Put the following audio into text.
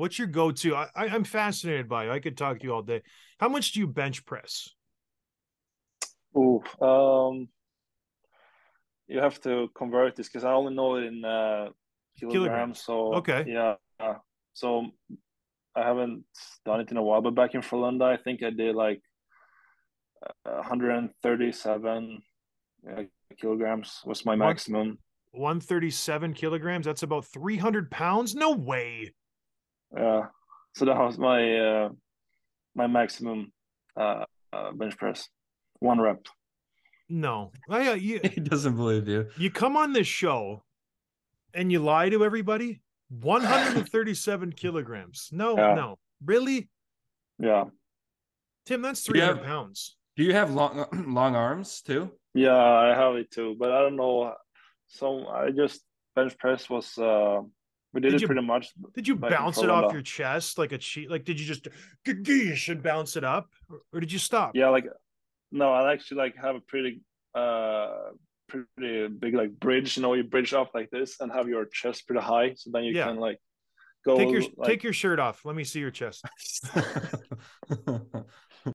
What's your go-to? I, I, I'm fascinated by you. I could talk to you all day. How much do you bench press? Ooh, um, you have to convert this because I only know it in uh, kilograms. Kilograms. So Okay. yeah, so I haven't done it in a while. But back in Frölunda, I think I did like uh, 137 uh, kilograms was my maximum. 137 kilograms. That's about 300 pounds. No way. Yeah, so that was my uh, my maximum uh, uh, bench press, one rep. No. I, uh, you, He doesn't believe you. you come on this show and you lie to everybody. 137 kilograms. No, Yeah. no. Really? Yeah, Tim, that's 300 pounds. Do you have long long arms too? yeah, I have it too, but I don't know. So I just bench press was uh, we did, Did it you- pretty much. Did you Back in bounce it off your chest like a cheat? Like, did you just geesh and bounce it up, or, or did you stop? Yeah, like no, I actually like have a pretty uh pretty big like bridge. You know, you bridge up like this and have your chest pretty high, so then you Yeah. can like go Take your like, take your shirt off. Let me see your chest.